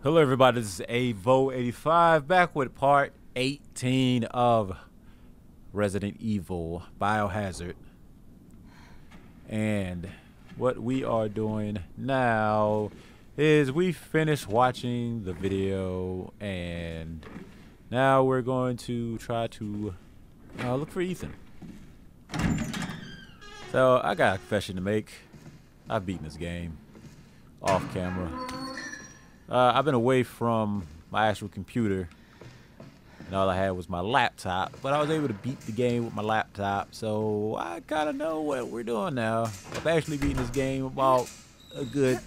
Hello, everybody. This is AveO85 back with part 18 of Resident Evil Biohazard. And what we are doing now is we finished watching the video and now we're going to try to uh, look for Ethan. So I got a confession to make. I've beaten this game off camera. Uh, I've been away from my actual computer, and all I had was my laptop. But I was able to beat the game with my laptop, so I kind of know what we're doing now. I've actually beaten this game about a good,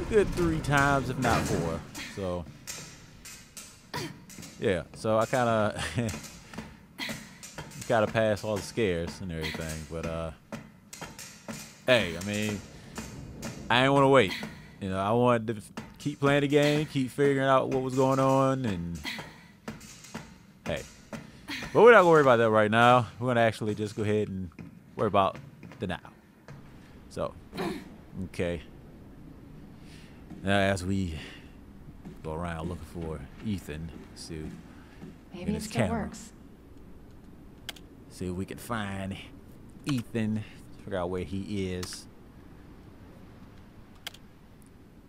a good three times, if not four. So, yeah. So I kind of, gotta pass all the scares and everything. But uh, hey, I mean, I ain't want to wait. You know, I wanted to keep playing the game, keep figuring out what was going on, and hey. But we're not gonna worry about that right now. We're gonna actually just go ahead and worry about the now. So, okay. Now as we go around looking for Ethan, see Maybe it his still camera. works. See if we can find Ethan, figure out where he is.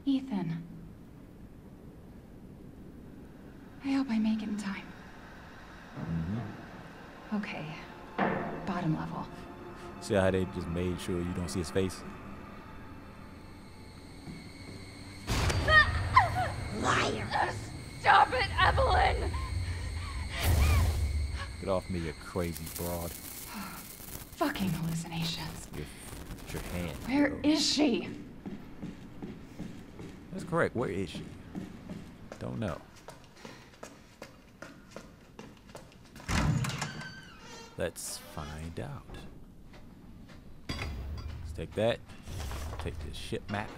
Ethan. I hope I make it in time. Mm-hmm. Okay. Bottom level. See how they just made sure you don't see his face? Liar! Stop it, Evelyn! Get off me, you crazy broad. Fucking hallucinations. Your, your hand. Where bro. is she? That's correct. Where is she? Don't know. Let's find out. Let's take that. Take this ship map.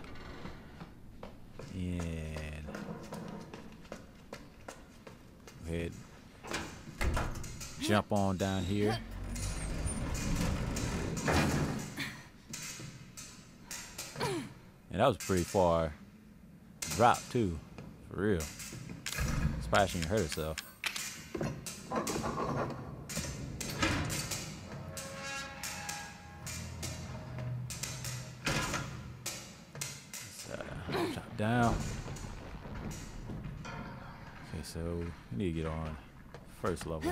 And go ahead. Jump on down here. And that was pretty far drop too, for real. Surprised she hurt herself. Down. Okay, so we need to get on first level.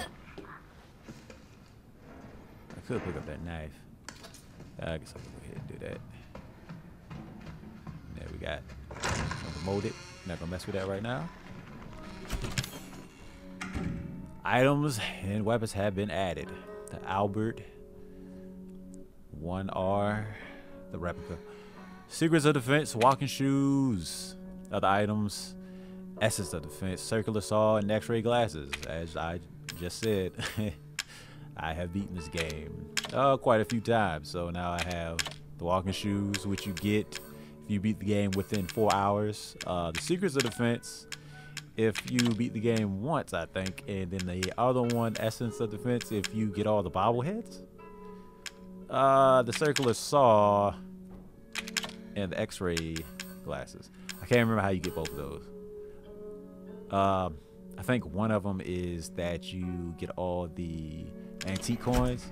I could pick up that knife. I guess I'll go ahead and do that. There we got Gonna mold it. Not gonna mess with that right now. Items and weapons have been added. The Albert 1R, the replica. Secrets of Defense, walking shoes. Other items, Essence of Defense, circular saw, and X-ray glasses. As I just said, I have beaten this game uh, quite a few times. So now I have the walking shoes, which you get if you beat the game within four hours. Uh, the Secrets of Defense, if you beat the game once, I think. And then the other one, Essence of Defense, if you get all the bobbleheads. Uh, the Circular Saw and the X-ray glasses. I can't remember how you get both of those. Um, I think one of them is that you get all the antique coins.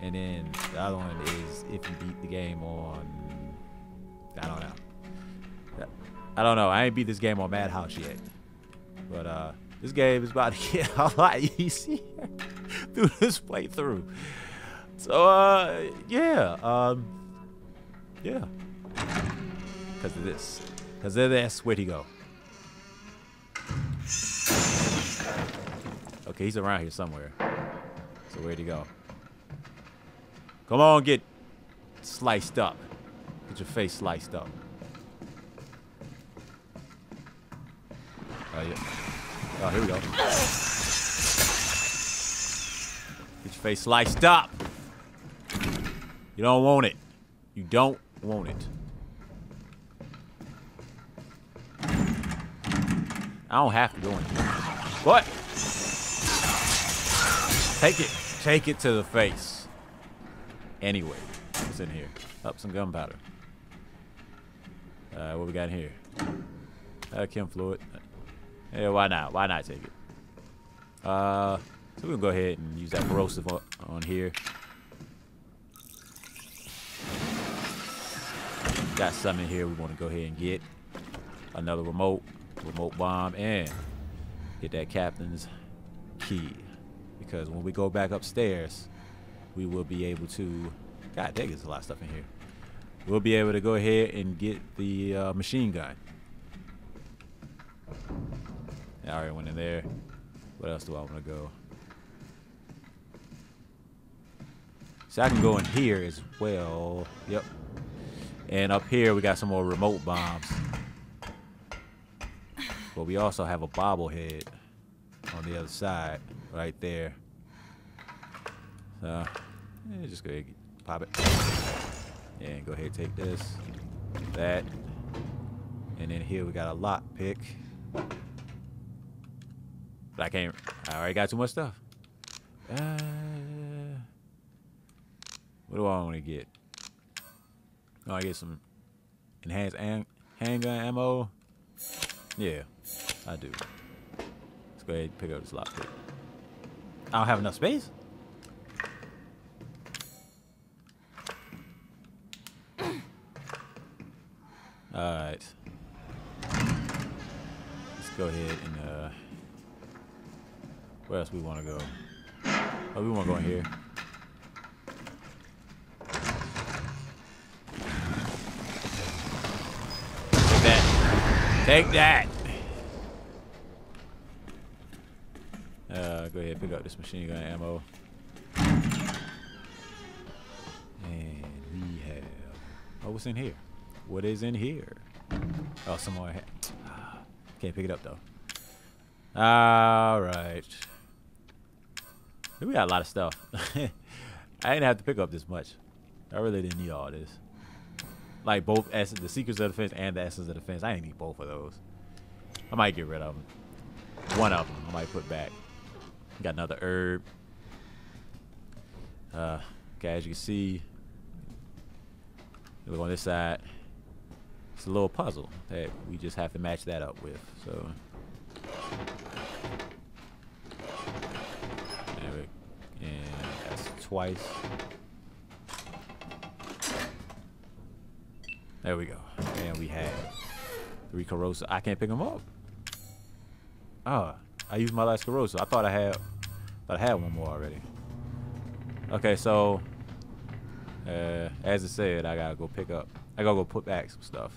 And then the other one is if you beat the game on I don't know. I don't know. I ain't beat this game on Madhouse yet. But uh this game is about to get a lot easier through this playthrough. So uh yeah, um yeah. Cause of this. Cause of this, where'd he go? Okay, he's around here somewhere. So where'd he go? Come on, get sliced up. Get your face sliced up. Oh, yeah. Oh, here we go. Get your face sliced up. You don't want it. You don't want it. I don't have to go in. What? Take it. Take it to the face. Anyway, what's in here? Up some gunpowder. Uh, what we got in here? Uh, chem fluid. Yeah, why not? Why not take it? Uh, so we can go ahead and use that corrosive on, on here. Got some in here we want to go ahead and get. Another remote, remote bomb, and get that captain's key. Because when we go back upstairs, we will be able to... God dang, there's a lot of stuff in here. We'll be able to go ahead and get the uh, machine gun. I already went in there. What else do I want to go? So I can go in here as well. Yep. And up here we got some more remote bombs. But we also have a bobblehead on the other side, right there. So, yeah, just go ahead pop it. And go ahead take this, that, and then here we got a lock pick. But I can't. I already got too much stuff. Uh, what do I want to get? Oh, I get some enhanced handgun ammo. Yeah, I do. Let's go ahead and pick up this lockpick. I don't have enough space. Alright. Let's go ahead and uh where else we wanna go? Oh we wanna go in here. Take that. Take that. Uh go ahead and pick up this machine gun ammo. And we have Oh what's in here? What is in here? Oh, some more. Can't pick it up though. All right. We got a lot of stuff. I didn't have to pick up this much. I really didn't need all this. Like both the secrets of defense and the essence of defense. I didn't need both of those. I might get rid of them. One of them I might put back. Got another herb. Uh, okay, as you can see, look on this side. It's a little puzzle that we just have to match that up with. So. And that's twice. There we go. And we have three corrosive. I can't pick them up. Oh, I used my last corrosive. I thought I had, thought I had one more already. Okay, so uh, as I said, I gotta go pick up. I gotta go put back some stuff.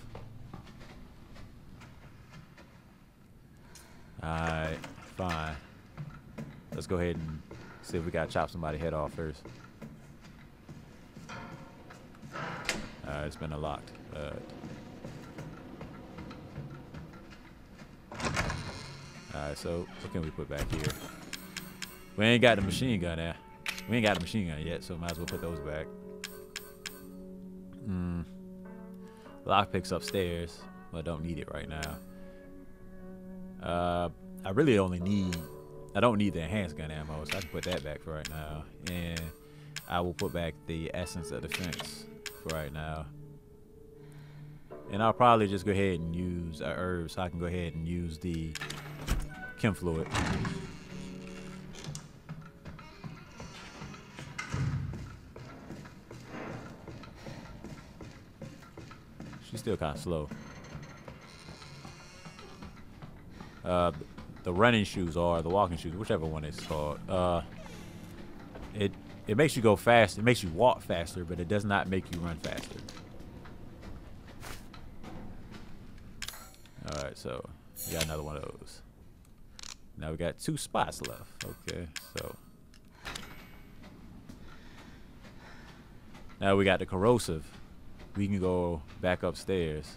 Alright, fine. Let's go ahead and see if we gotta chop somebody head off first. Alright, it's been unlocked. Uh, Alright, so what can we put back here? We ain't got the machine gun now. We ain't got the machine gun yet, so might as well put those back. Hmm. Lockpick's upstairs. but don't need it right now. Uh, I really only need, I don't need the enhanced gun ammo, so I can put that back for right now. And I will put back the essence of defense for right now. And I'll probably just go ahead and use a herb so I can go ahead and use the chem fluid. She's still kind of slow. Uh, the running shoes or the walking shoes, whichever one it's called. Uh, it it makes you go fast. It makes you walk faster, but it does not make you run faster. All right, so we got another one of those. Now we got two spots left. Okay, so now we got the corrosive. We can go back upstairs.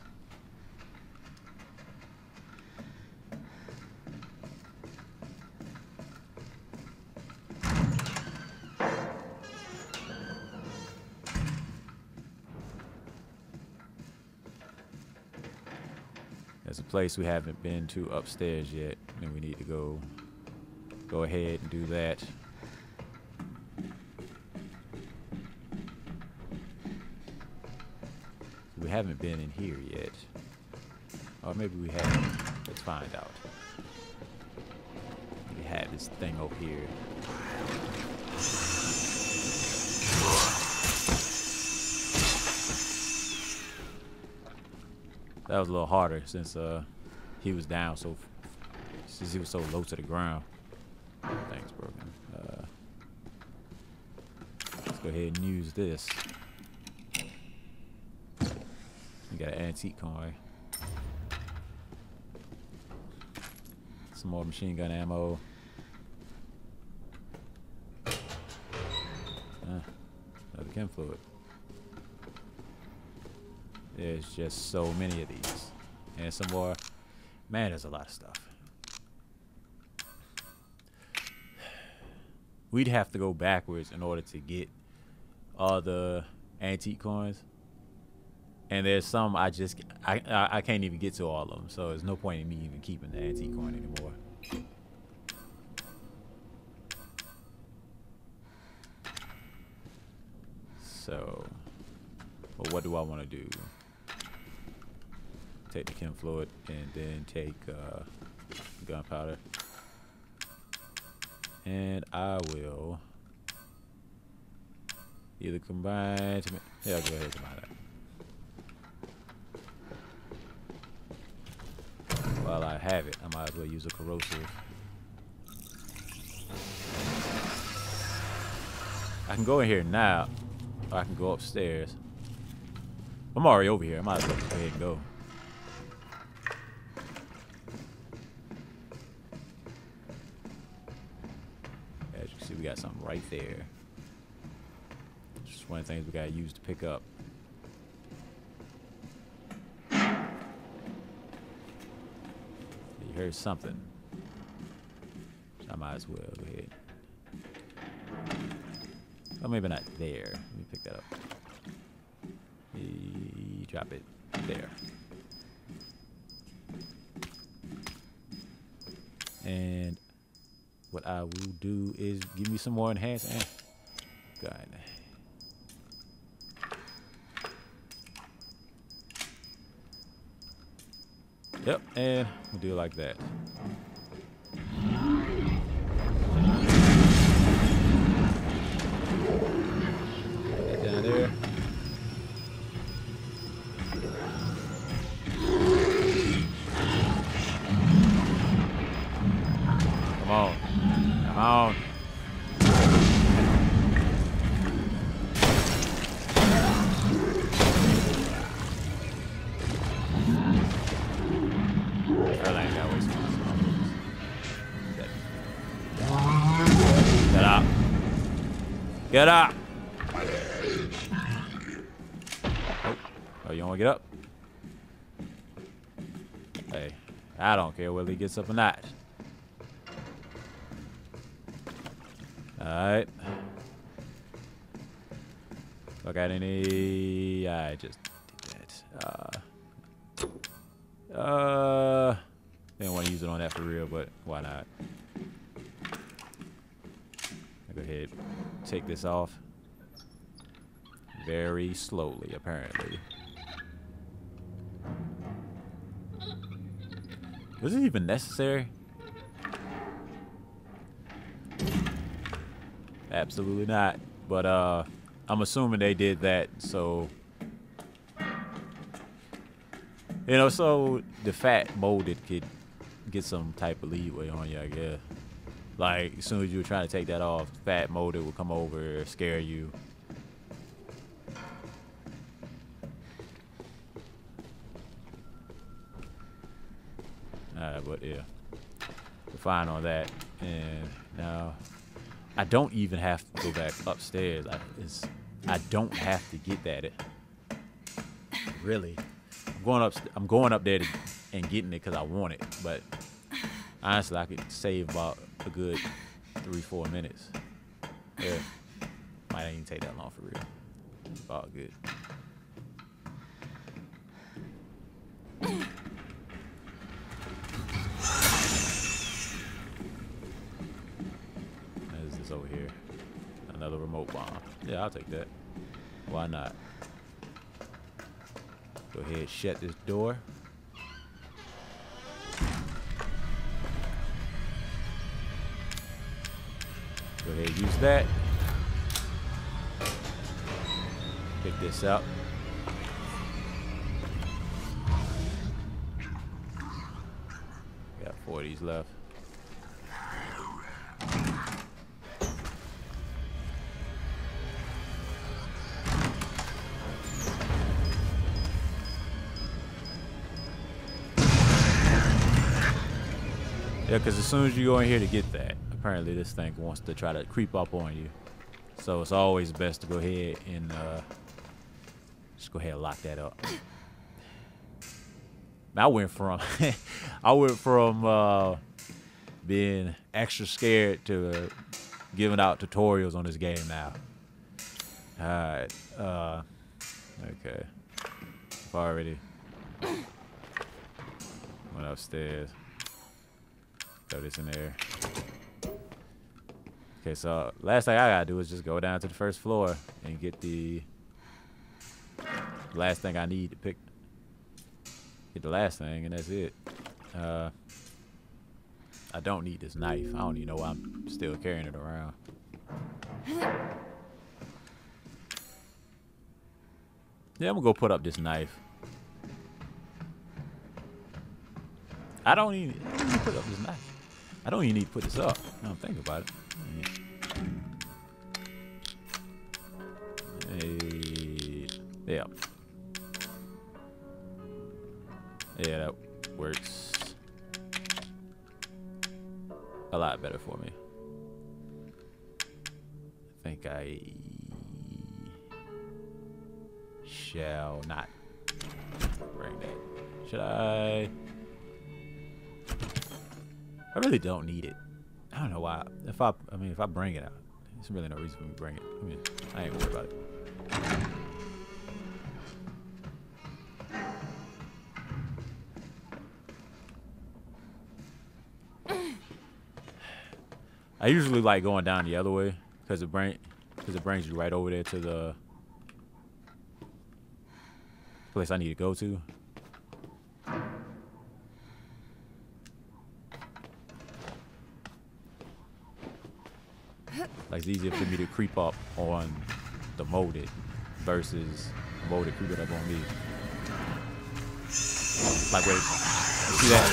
There's a place we haven't been to upstairs yet, and we need to go go ahead and do that. We haven't been in here yet. Or maybe we have. Let's find out. We had this thing over here. That was a little harder since uh he was down so since he was so low to the ground. Thanks, broken. Uh, let's go ahead and use this. We got an antique coin. Some more machine gun ammo. Uh, another chem fluid. There's just so many of these. And some more. Man, there's a lot of stuff. We'd have to go backwards in order to get all the antique coins. And there's some I just I, I I can't even get to all of them, so there's no point in me even keeping the antique coin anymore. So, well, what do I want to do? Take the chem fluid and then take uh, gunpowder, and I will either combine. To yeah, go ahead and combine that. While I have it, I might as well use a corrosive. I can go in here now, or I can go upstairs. I'm already over here. I might as well go ahead and go. As you can see, we got something right there. Just one of the things we gotta use to pick up. You heard something. I might as well go ahead. Oh, maybe not there. Let me pick that up. Drop it there. And I will do is give me some more enhanced ammo. God. Yep, and we'll do it like that. That Get up. Oh, oh you don't want to get up? Hey, I don't care whether he gets up or not. Alright. Look at any... I just did that. Uh... Uh... Didn't want to use it on that for real, but why not? Go ahead take this off. Very slowly, apparently. Was it even necessary? Absolutely not. But uh I'm assuming they did that so you know, so the fat molded could get some type of leeway on you, I guess. Like as soon as you were trying to take that off, fat molded will come over, scare you. Alright, but yeah. We're fine on that. And now I don't even have to go back upstairs. I, I don't have to get that. It, really. I'm going up. I'm going up there to, and getting it because I want it. But honestly, I could save about a good three, four minutes. Yeah, might not even take that long for real. About good. Is this over here? Another remote bomb. Yeah, I'll take that. Why not? Go ahead, shut this door. That. Pick this up. Got four of these left. Yeah, because as soon as you go in here to get that, apparently this thing wants to try to creep up on you. So it's always best to go ahead and uh, just go ahead and lock that up. I went from I went from uh, being extra scared to uh, giving out tutorials on this game now. All right. Uh, okay. I've already went upstairs. Throw this in there. Okay, so last thing I gotta do is just go down to the first floor and get the last thing I need to pick. Get the last thing, and that's it. Uh, I don't need this knife. I don't even know why I'm still carrying it around. Yeah, I'm gonna go put up this knife. I don't even, put up this knife. I don't even need to put this up. Now I'm thinking about it. Hey, yeah. Yeah, that works a lot better for me. I think I shall not bring that. Should I? I really don't need it. I don't know why. If I, I mean, if I bring it out, there's really no reason for me to bring it. I mean, I ain't worried about it. I usually like going down the other way because it bring because it brings you right over there to the place I need to go to. Like it's easier for me to creep up on the molded versus molded creeping up on me. Like wait, see that?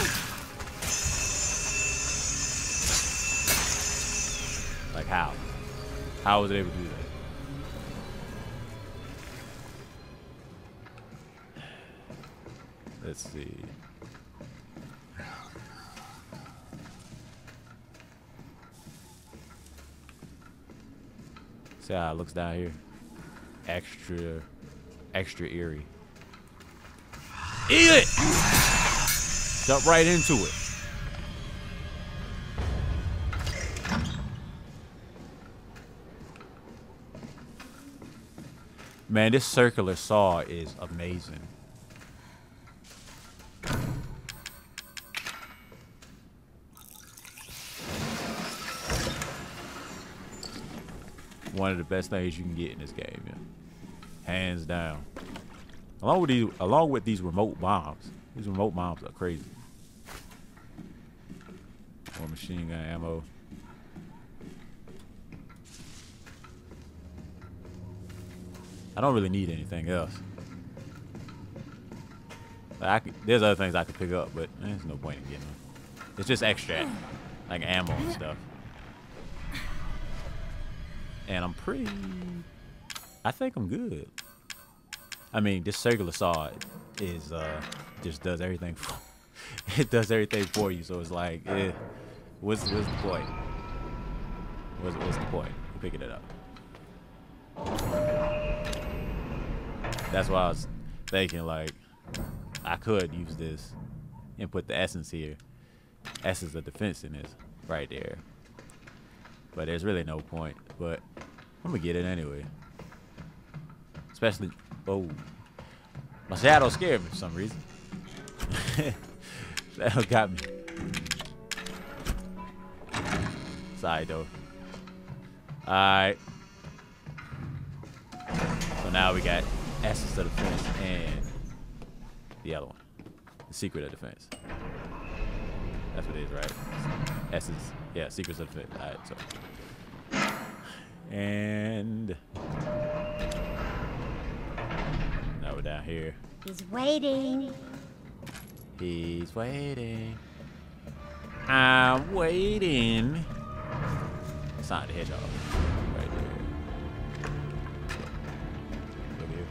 Like how? How was it able to do that? Let's see. See how it looks down here? Extra, extra eerie. Eat it! Jump right into it. Man, this circular saw is amazing. One of the best things you can get in this game, yeah. Hands down. Along with these along with these remote bombs. These remote bombs are crazy. More machine gun ammo. I don't really need anything else. Could, there's other things I could pick up, but there's no point in getting them. It's just extra, like ammo and stuff. And I'm pretty... I think I'm good. I mean, this circular saw is, uh, just does everything for... it does everything for you, so it's like, eh, what's, what's the point? What's, what's the point? Picking it up. That's why I was thinking, like, I could use this and put the essence here. Essence of defense in this right there. But there's really no point. But I'm gonna get it anyway. Especially, oh, my shadow scared me for some reason. shadow got me. Sorry though. Alright. So now we got Essence of Defense and the other one. The Secret of Defense. That's what it is, right? Essence. Yeah, Secrets of Defense. Alright, so. And now we're down here. He's waiting. He's waiting. I'm waiting. It's not the hedgehog. Right there. Look here.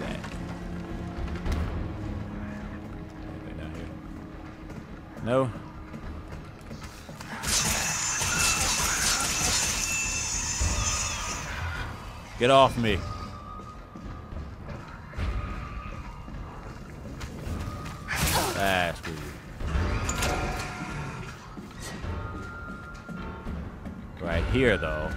That. Anything down here? No. Get off me. That's weird. Right here, though.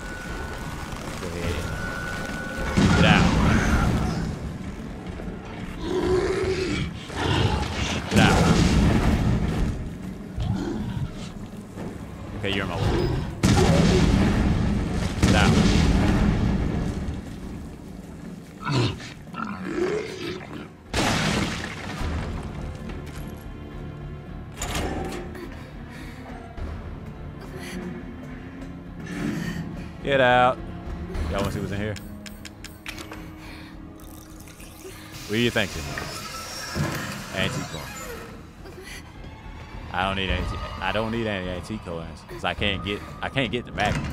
Need antique coins because I can't get. I can't get the Magnum.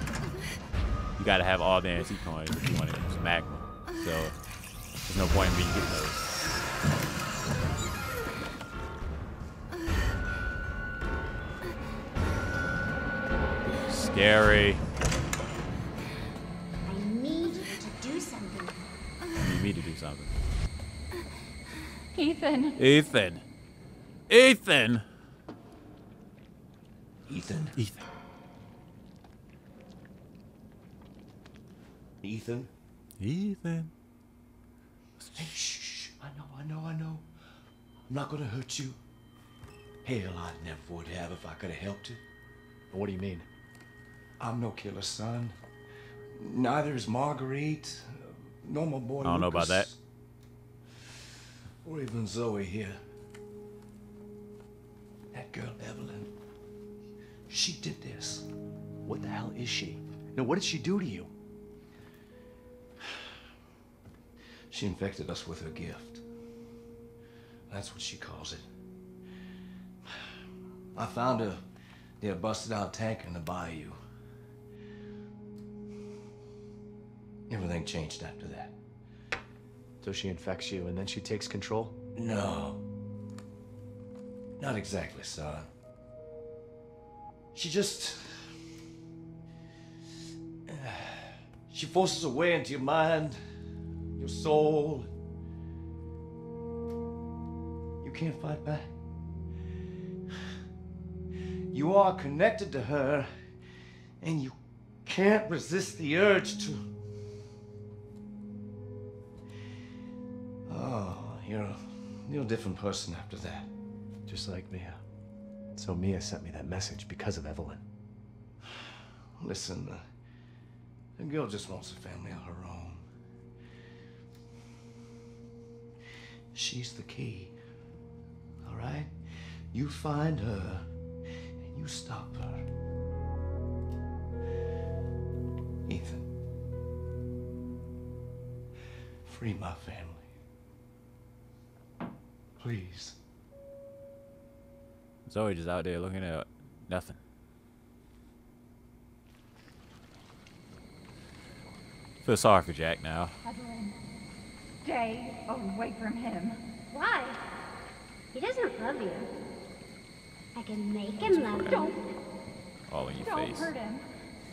You gotta have all the antique coins if you want to use Magnum. So there's no point in me getting those. Scary. I need you to do something. You need me to do something. Ethan. Ethan. Ethan. Ethan? Ethan. Ethan? Ethan. Hey, shh, shh. I know, I know, I know. I'm not gonna hurt you. Hell, I never would have if I could have helped you. What do you mean? I'm no killer, son. Neither is Marguerite, uh, nor my boy I don't know about that. Or even Zoe here. That girl, Evelyn. She did this. What the hell is she? Now, what did she do to you? She infected us with her gift. That's what she calls it. I found her near a busted out tank in the bayou. Everything changed after that. So she infects you and then she takes control? No. Not exactly, son. She just. She forces her way into your mind, your soul. You can't fight back. You are connected to her, and you can't resist the urge to. Oh, you're a, you're a different person after that. Just like Mia. So Mia sent me that message because of Evelyn. Listen, uh, the girl just wants a family of her own. She's the key. All right? You find her and you stop her. Ethan. Free my family. Please. Zoe just out there looking at nothing. Feel sorry for Jack now. Evelyn. Stay away from him. Why? He doesn't love you. I can make him love you. Don't, All in your don't face. hurt him.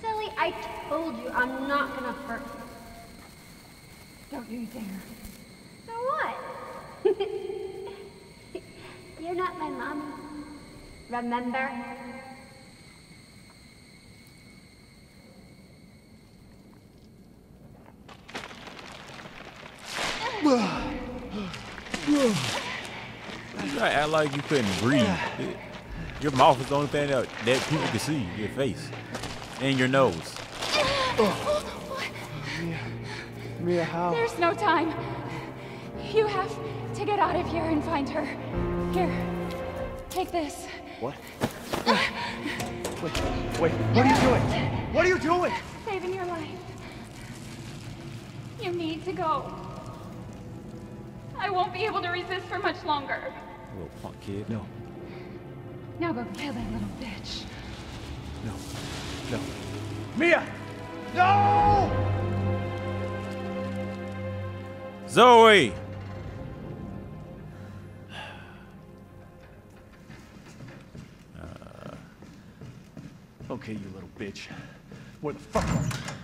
Silly, I told you I'm not gonna hurt. Don't you dare. So what? You're not my mommy. Remember? You gotta act like you couldn't breathe. It- Your mouth is the only thing that, that people can see. Your face. And your nose. Mia, how? There's no time. You have to get out of here and find her. Here, take this. What? Wait, wait, what are you doing? What are you doing? Saving your life. You need to go. I won't be able to resist for much longer. Little punk kid. No, Now go kill that little bitch. no, no. Mia! No! Zoe! Bitch. Where the fuck are you?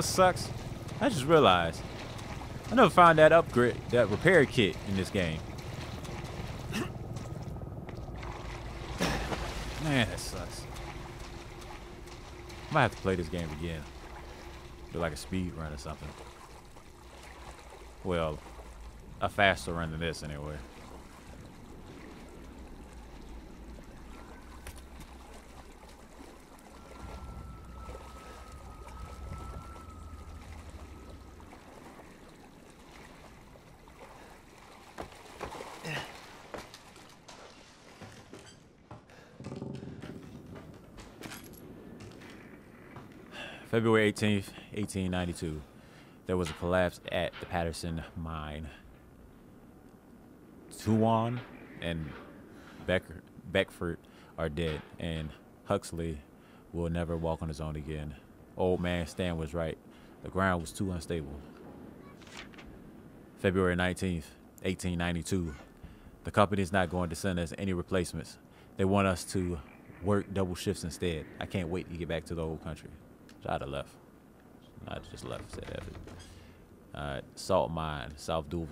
Sucks? I just realized I never found that upgrade, that repair kit in this game. Man, that sucks. I might have to play this game again. Do like a speed run or something. Well, a faster run than this anyway. February 18th, 1892, there was a collapse at the Patterson mine. Tuwan and Becker, Beckford are dead, and Huxley will never walk on his own again. Old man Stan was right. The ground was too unstable. February 19th, 1892. The company's not going to send us any replacements. They want us to work double shifts instead. I can't wait to get back to the old country. So I'd have left. I just left. Said F it. All right, Salt Mine, South Dooley.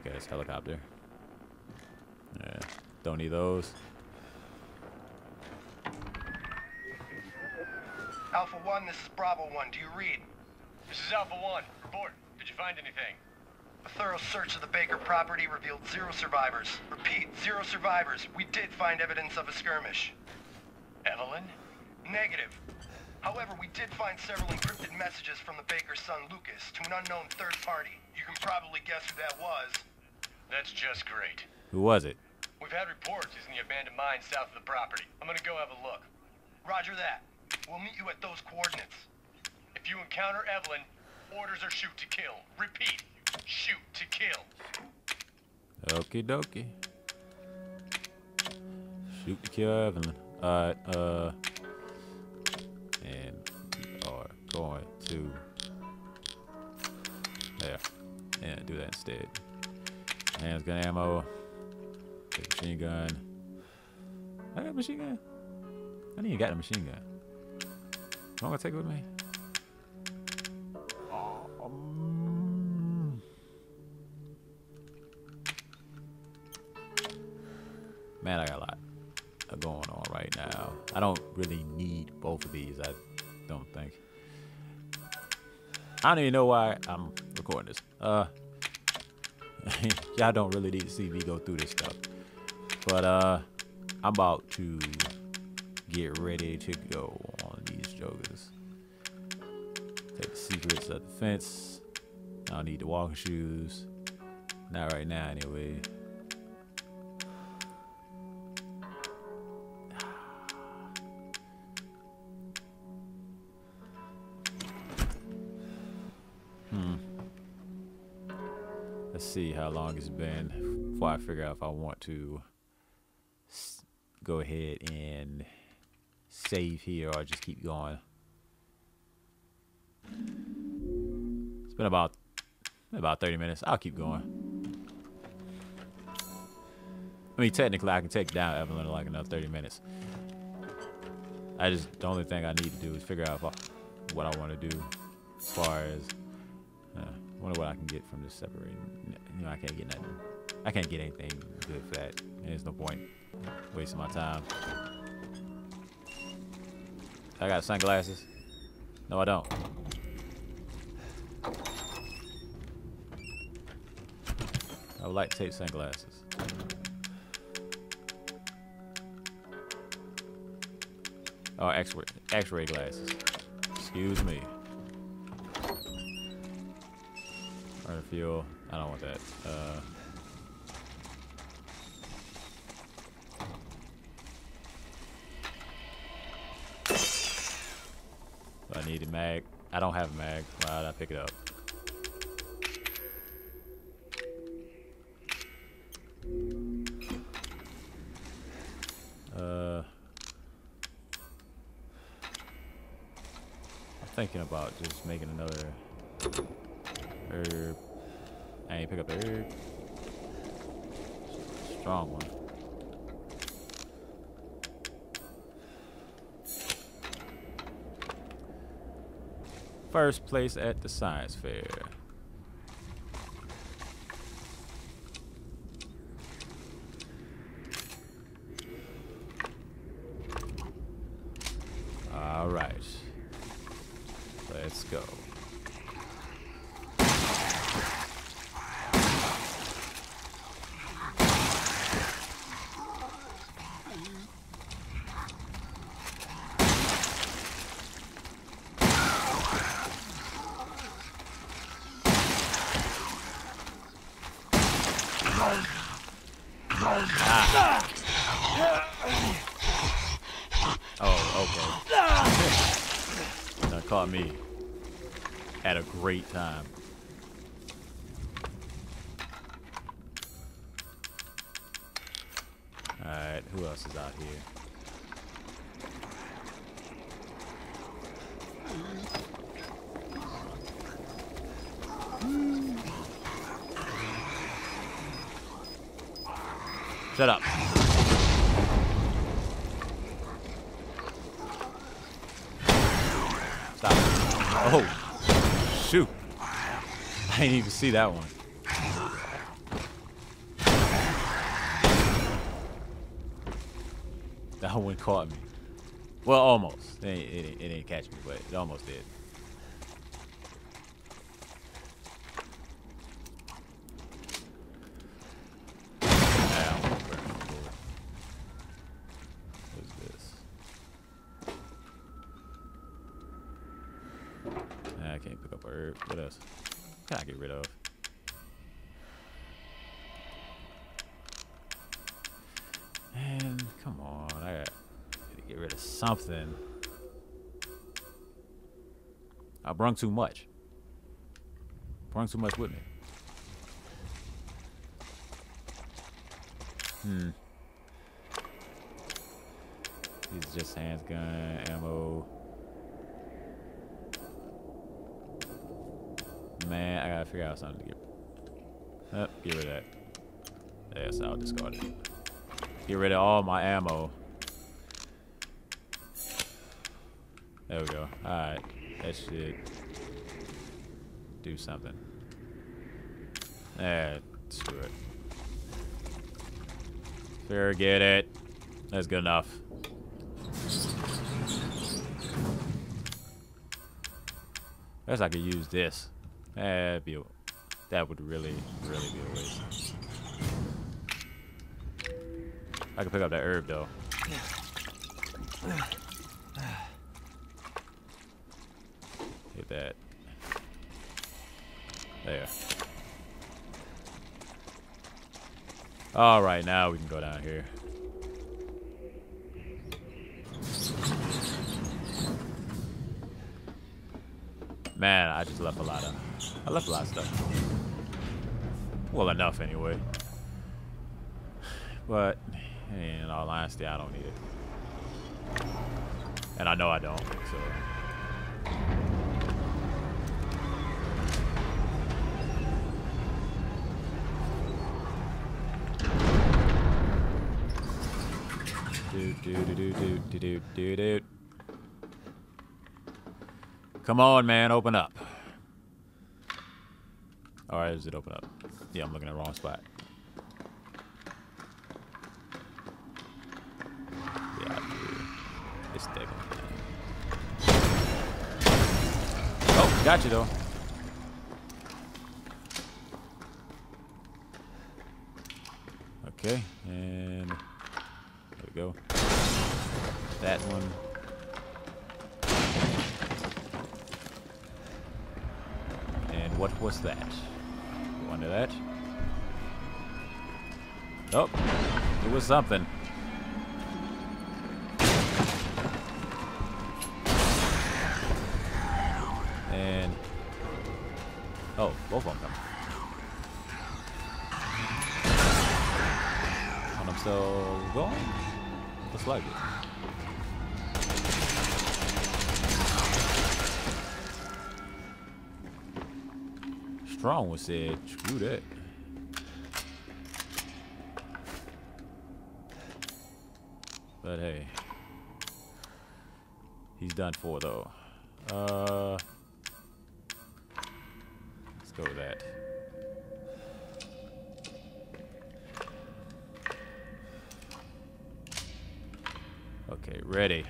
Okay, it's helicopter. Yeah, don't need those. Alpha 1, this is Bravo 1. Do you read? This is Alpha 1. Report. Did you find anything? A thorough search of the Baker property revealed zero survivors. Repeat, zero survivors. We did find evidence of a skirmish. Evelyn? Negative. However, we did find several encrypted messages from the Baker's son Lucas to an unknown third party. You can probably guess who that was. That's just great. Who was it? We've had reports he's in the abandoned mine south of the property. I'm gonna go have a look. Roger that. We'll meet you at those coordinates. If you encounter Evelyn, orders are shoot to kill. Repeat, shoot to kill. Okie dokie. Shoot to kill Evelyn. Alright, uh. And we are going to. There. And do that instead. Hands Handgun ammo. Machine gun. I got a machine gun. I didn't even got a machine gun. I'm gonna take it with me? Um, Man, I got a lot going on right now. I don't really need both of these. I don't think. I don't even know why I'm recording this. Uh, y'all don't really need to see me go through this stuff. But uh, I'm about to get ready to go on these jokers. Take the secrets of defense. I don't need the walking shoes. Not right now, anyway. See how long it's been before I figure out if I want to go ahead and save here or just keep going. It's been about about 30 minutes. I'll keep going. I mean, technically, I can take down Evelyn in like another 30 minutes. I just the only thing I need to do is figure out I, what I want to do as far as uh, wonder what I can get from this separating. You know, I can't get nothing. I can't get anything good for that. There's no point wasting my time. I got sunglasses. No, I don't. I would like to take sunglasses. Oh, X-ray glasses. Excuse me. Fuel. I don't want that. Uh, I need a mag. I don't have a mag. Why did I pick it up? Uh, I'm thinking about just making another herb. Ain't pick up the herb. Strong one. First place at the science fair. All right. Let's go. Oh, okay. that caught me at a great time. Alright, who else is out here? Shut up. Stop. Oh, shoot. I didn't even see that one. That one caught me. Well, almost. It it it ain't catch me, but it almost did. Nah, I don't wanna burn the bullet. What is this? Nah, I can't pick up a herb. What else? Can I get rid of? Man, come on. I got to get rid of something. I brung too much. Brung too much with me. Hmm. These just handgun ammo. Man, I gotta figure out something to get. Oh, get rid of that. Yes, I'll discard it. Get rid of all my ammo. There we go. Alright. That should do something. Eh, screw it. Forget it. That's good enough. Guess I could use this. That'd be a, that would really, really be a waste. I could pick up that herb though. Hit that. There. All right, now we can go down here. Man, I just left a lot of, I left a lot of stuff. Well, enough anyway. But in all honesty, I don't need it. And I know I don't, so. Do do do do do do do do. Come on, man, open up. Alright, does it open up? Yeah, I'm looking at the wrong spot. Yeah, It's thick. Oh, got you though. Okay, and there we go. That one. And what was that? Go under that. Oh, it was something. And oh, both of them. And I'm still going. Like it. Strong was said, screw that. But hey. He's done for though. Uh let's go with that. Okay, ready.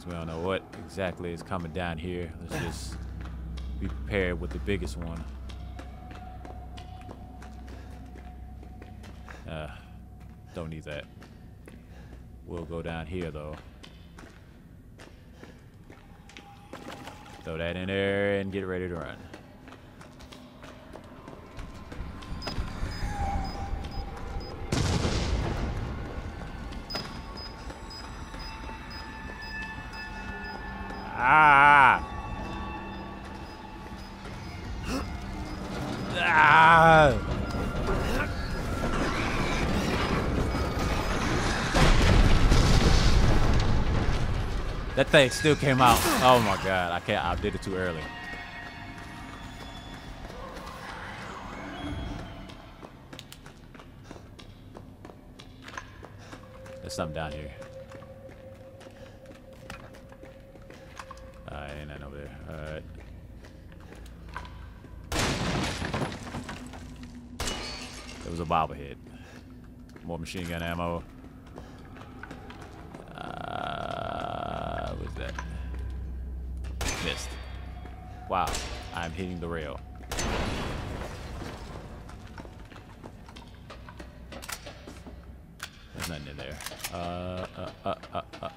Since we don't know what exactly is coming down here, let's just be prepared with the biggest one. Uh, don't need that. We'll go down here though. Throw that in there and get ready to run. Thing still came out. Oh my god, I can't. I did it too early. There's something down here. Alright, ain't nothing over there. Alright. There was a bobblehead. More machine gun ammo. Wow, I'm hitting the rail. There's nothing in there. Uh, uh, uh, uh, uh.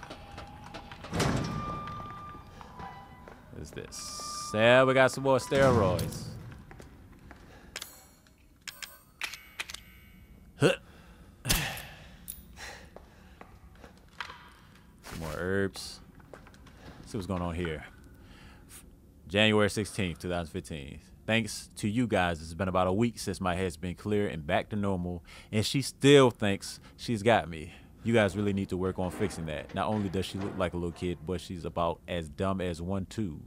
What is this? Yeah, we got some more steroids. Some more herbs. Let's see what's going on here. January 16th, 2015. Thanks to you guys, it's been about a week since my head's been clear and back to normal, and she still thinks she's got me. You guys really need to work on fixing that. Not only does she look like a little kid, but she's about as dumb as one, too.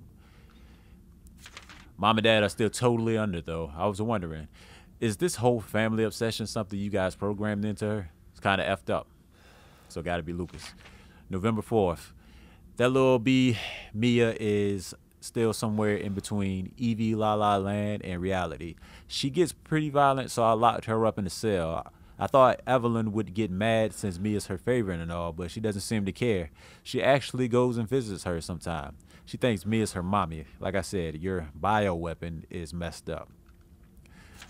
Mom and dad are still totally under, though. I was wondering, is this whole family obsession something you guys programmed into her? It's kind of effed up. So gotta be Lucas. November 4th. That little B, Mia, is still somewhere in between Evie La La Land and reality. She gets pretty violent, so I locked her up in the cell. I thought Evelyn would get mad since Mia's her favorite and all, but she doesn't seem to care. She actually goes and visits her sometime. She thinks Mia's her mommy. Like I said, your bioweapon is messed up.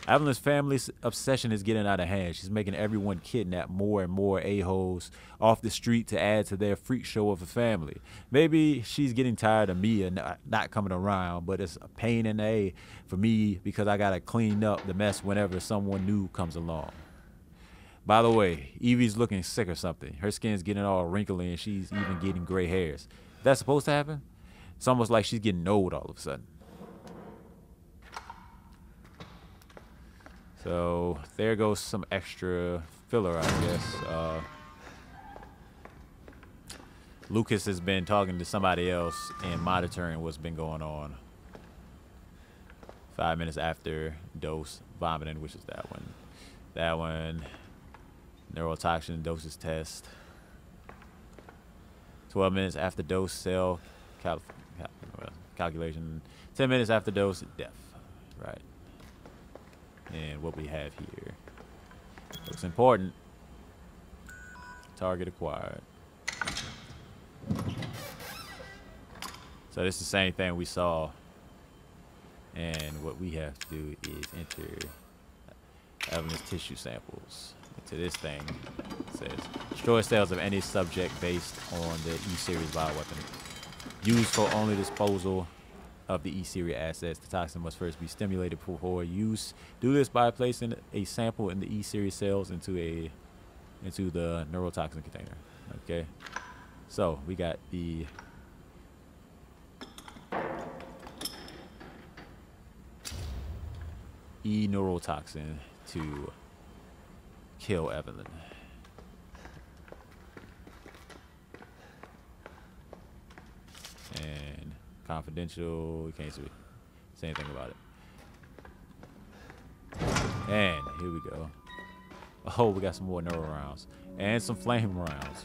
Evelyn's family's obsession is getting out of hand. She's making everyone kidnap more and more a-holes off the street to add to their freak show of a family. Maybe she's getting tired of not, not coming around, but it's a pain in the A for me because I gotta clean up the mess whenever someone new comes along. By the way, Evie's looking sick or something. Her skin's getting all wrinkly and she's even getting gray hairs. That's supposed to happen? It's almost like she's getting old all of a sudden. So there goes some extra filler, I guess. Uh, Lucas has been talking to somebody else and monitoring what's been going on. Five minutes after dose vomiting, which is that one. That one, neurotoxin doses test. 12 minutes after dose cell cal cal calculation. 10 minutes after dose death. Right. And what we have here. Looks important. Target acquired. So this is the same thing we saw. And what we have to do is enter evidence tissue samples into this thing. It says, destroy cells of any subject based on the E-Series bioweapon. Used for only disposal of the E-Series assets. The toxin must first be stimulated before use. Do this by placing a sample in the E-Series cells into a into the neurotoxin container. Okay. So we got the E neurotoxin to kill Evelyn. And confidential, we can't say, say anything about it. And here we go. Oh, we got some more neuro rounds. And some flame rounds.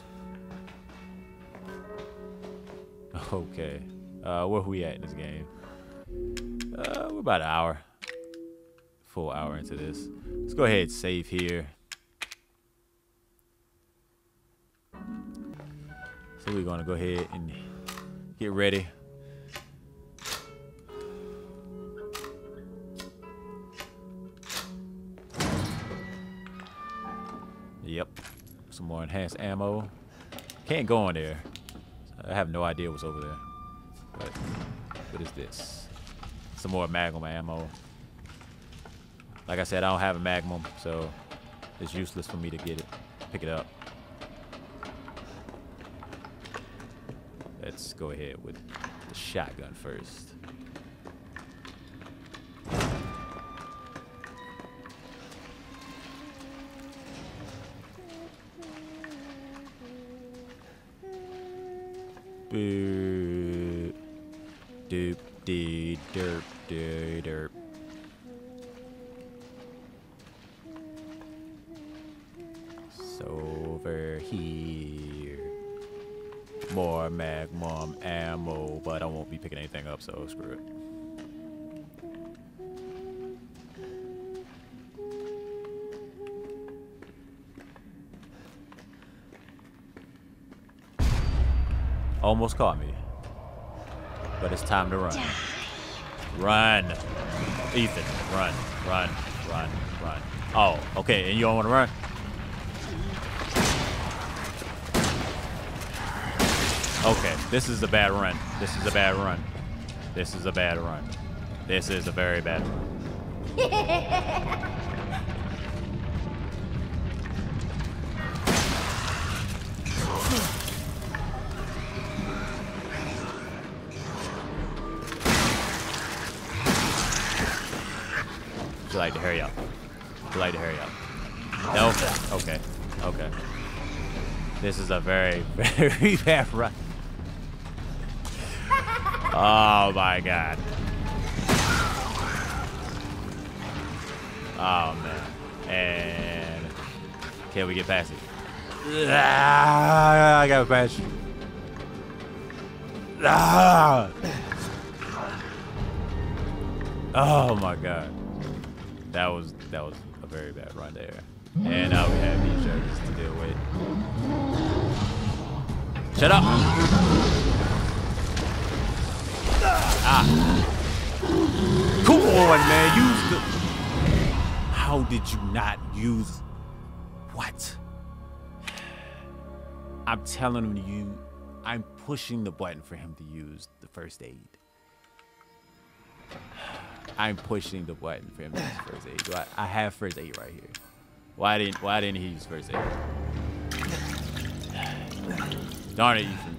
Okay. Uh, where we at in this game? Uh, we're about an hour. Full hour into this. Let's go ahead and save here. So we're gonna go ahead and get ready. Yep. Some more enhanced ammo. Can't go in there. I have no idea what's over there. But what is this? Some more magnum ammo. Like I said, I don't have a magnum, so it's useless for me to get it, pick it up. Let's go ahead with the shotgun first. So screw it. Almost caught me. But it's time to run. Run. Ethan, run, run, run, run. Oh, okay, and you don't want to run? Okay, this is a bad run. This is a bad run. This is a bad run. This is a very bad run. You like to hurry up? You like to hurry up? No? Okay. Okay. This is a very, very bad run. Oh my god. Oh man. And can we get past it? Ah, I got past you. Ah. Oh my god. That was that was a very bad run there. And now we have these judges to deal with. Shut up! Come on, man. Use the. How did you not use. What? I'm telling him use. I'm pushing the button for him to use the first aid. I'm pushing the button for him to use first aid. Do I, I have first aid right here. Why didn't Why didn't he use first aid? Darn it, Ethan.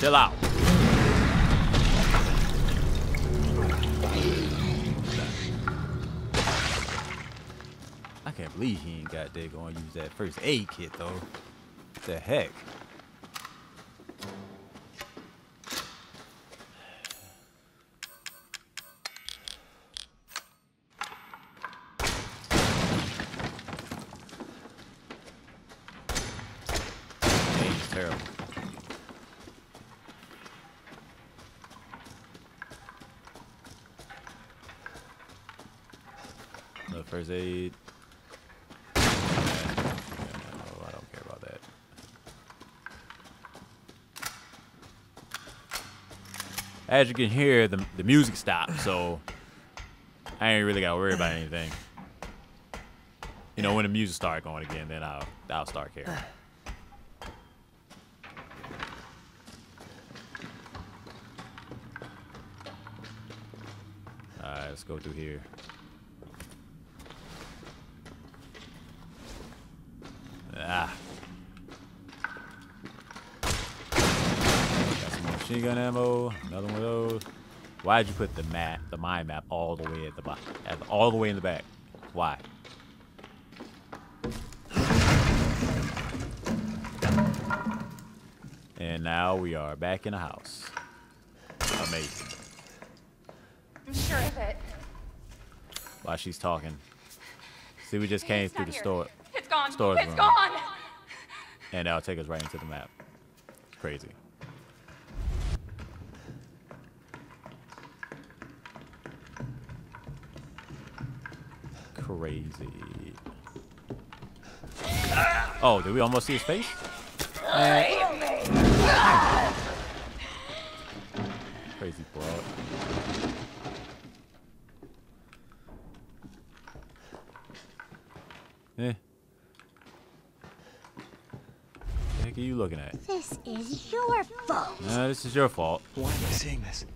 Chill out. I can't believe he ain't got that gonna use that first aid kit though. What the heck? As you can hear, the, the music stopped, so I ain't really got to worry about anything. You know, when the music start going again, then I'll I'll start caring. All right, let's go through here. Ah. Got some more machine gun ammo. Another one of those. Why'd you put the map, the mind map, all the way at the back, all the way in the back? Why? And now we are back in the house. Amazing. I'm sure of it. While she's talking. See, we just came through the here. store, It's gone. Storage It's room. gone. and that'll take us right into the map. It's crazy. Crazy. Oh, did we almost see his face? Crazy broad. Eh. The heck are you looking at? This is your fault. No, this is your fault. Why am I seeing this?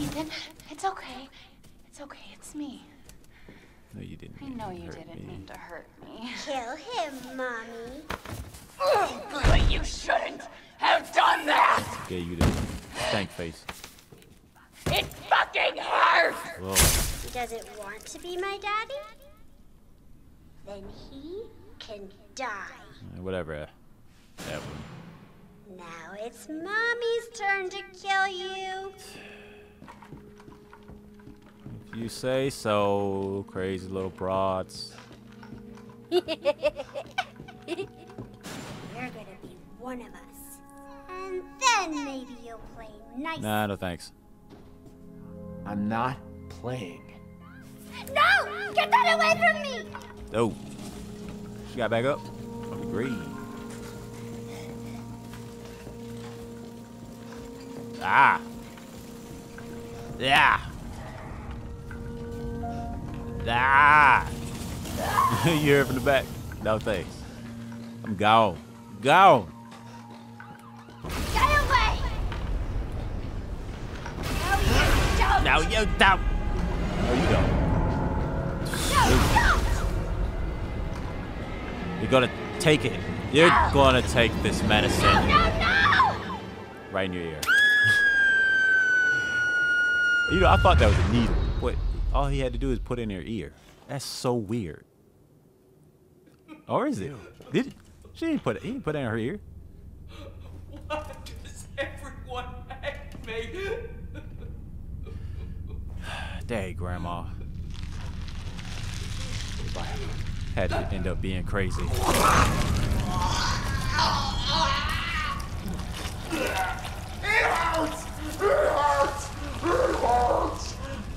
Ethan, it's okay. It's okay. It's me. No, you didn't. I know you didn't me. mean to hurt me. Kill him, Mommy. But you shouldn't have done that. Yeah, you did. Stank face. It fucking hurts. Whoa. He doesn't want to be my daddy? Then he can die. Eh, Whatever. That one. Now it's Mommy's turn to kill you. If you say so, crazy little broads. You're gonna be one of us. And then maybe you'll play nice. Nah, no thanks. I'm not playing. No! Get that away from me! Oh. She got back up. Green. Ah. Yeah. Ah. you hear it from the back. No thanks. I'm gone. Gone. Get away! Now you don't. No, you don't. You're gonna take it. You're gonna take this medicine No, no! right in your ear. you know, I thought that was a needle. What? All he had to do is put it in her ear. That's so weird. Or is it? Did she didn't put it? He didn't put it in her ear. Why does everyone hate me? Dang, grandma. Had to end up being crazy.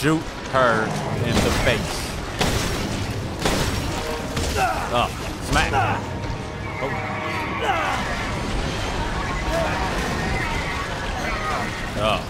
Shoot her in the face. Oh, smack. Oh. Oh.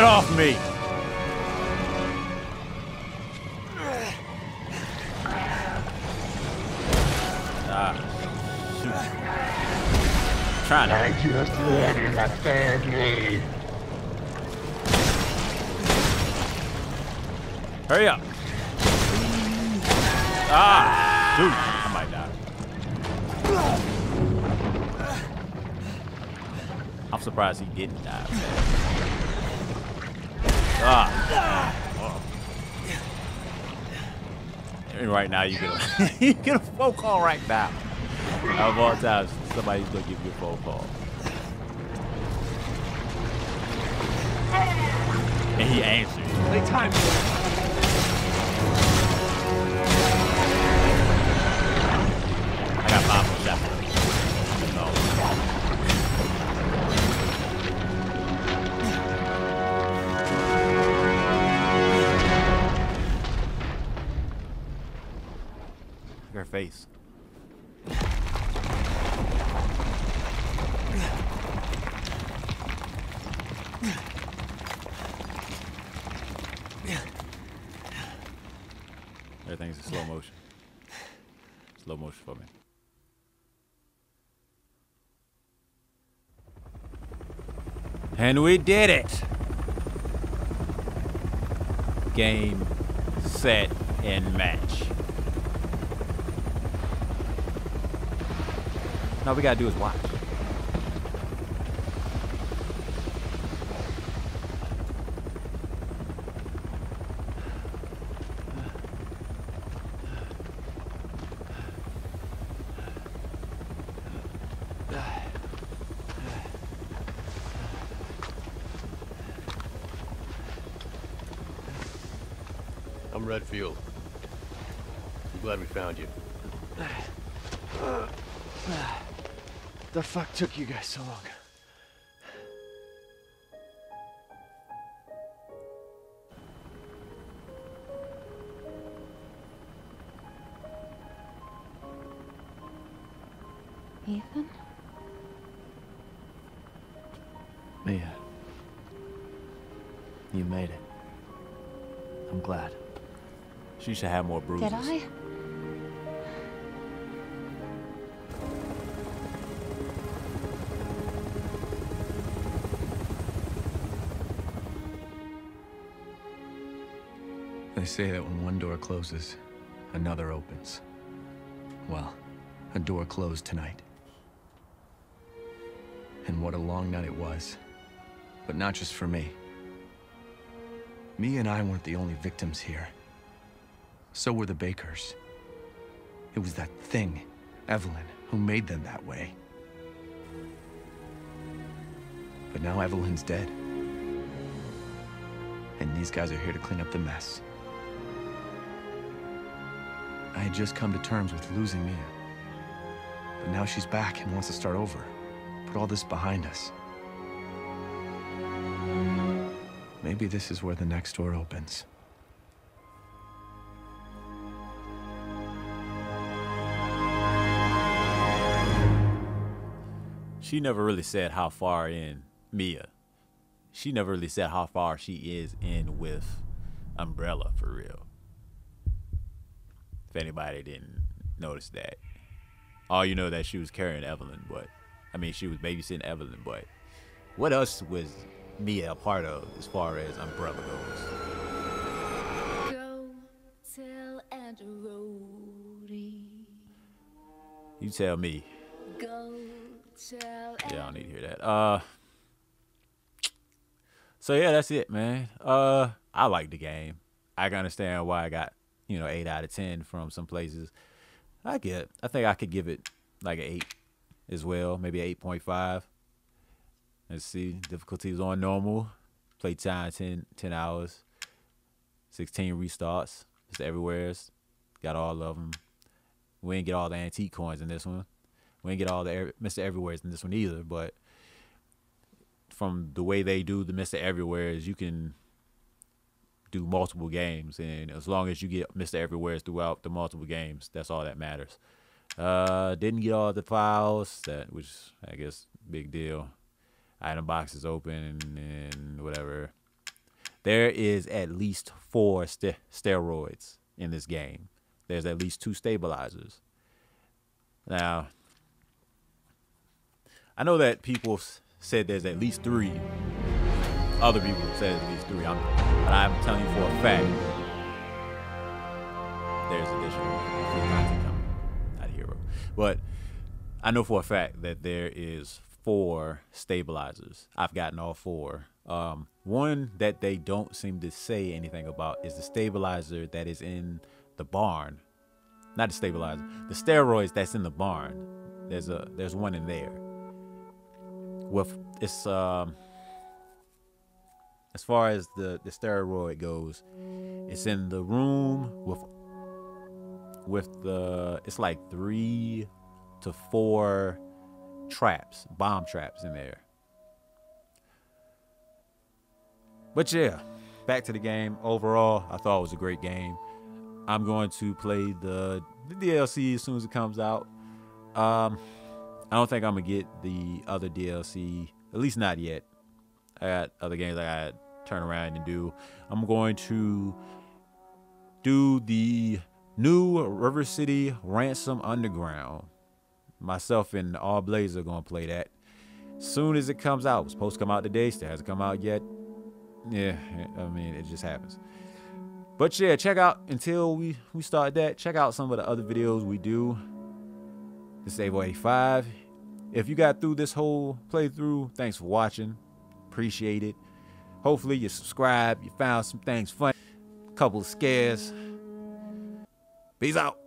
Get off me. Ah. Trying to. I just wanted a family. Hurry up. Ah. Dude, I might die. I'm surprised he didn't die. Ah. And right now you get a you get a phone call right now. Of all times, somebody's gonna give you a phone call. And he it. Face. Everything's in slow motion. Slow motion for me. And we did it! Game, set, and match. All we gotta do is watch. Took you guys so long? Ethan? Mia. You made it. I'm glad. She should have more bruises. Did I? Say that when one door closes, another opens. Well, a door closed tonight. And what a long night it was. But not just for me. Me and I weren't the only victims here. So were the Bakers. It was that thing, Evelyn, who made them that way. But now Evelyn's dead. And these guys are here to clean up the mess. I had just come to terms with losing Mia. But now she's back and wants to start over. Put all this behind us. Maybe this is where the next door opens. She never really said how far in Mia. She never really said how far she is in with Umbrella for real. If anybody didn't notice that. All you know that she was carrying Evelyn, but I mean she was babysitting Evelyn, but what else was Mia a part of as far as Umbrella goes? Go tell Aunt Rhody. You tell me. Go tell Yeah, I don't need to hear that. Uh So yeah, that's it, man. Uh I like the game. I can understand why I got, you know, eight out of ten from some places. I get I think I could give it like an eight as well, maybe eight point five. Let's see. Difficulties on normal. Play time 10, 10 hours. 16 restarts. Just everywhere's. Got all of them. We didn't get all the antique coins in this one. We didn't get all the Mr. Everywhere's in this one either. But from the way they do the Mr. Everywhere's, you can do multiple games, and as long as you get Mr. Everywhere's throughout the multiple games, that's all that matters. Uh, didn't get all the files that, which I guess big deal. Item box is open and, and whatever. There is at least four st- steroids in this game. There's at least two stabilizers. Now, I know that people said there's at least three. Other people said at least three. I'm, but I'm telling you for a fact, there's additional free content coming. Not a hero, but I know for a fact that there is four stabilizers. I've gotten all four. Um, one that they don't seem to say anything about is the stabilizer that is in the barn. Not the stabilizer, the steroids that's in the barn. There's a there's one in there. With it's um as far as the the steroid goes, it's in the room with with the it's like three to four traps, bomb traps in there. But yeah, back to the game. Overall, I thought it was a great game. I'm going to play the, the DLC as soon as it comes out. Um, I don't think I'm gonna get the other DLC, at least not yet. I got other games I got to turn around and do. I'm going to do the new River City Ransom Underground. Myself and R-Blazer are gonna play that. Soon as it comes out, it's supposed to come out today, still hasn't come out yet. Yeah, I mean it just happens. But yeah, check out until we we start that. Check out some of the other videos we do. This is AveO85. If you got through this whole playthrough, thanks for watching. Appreciate it. Hopefully you subscribe. You found some things fun. Couple of scares. Peace out.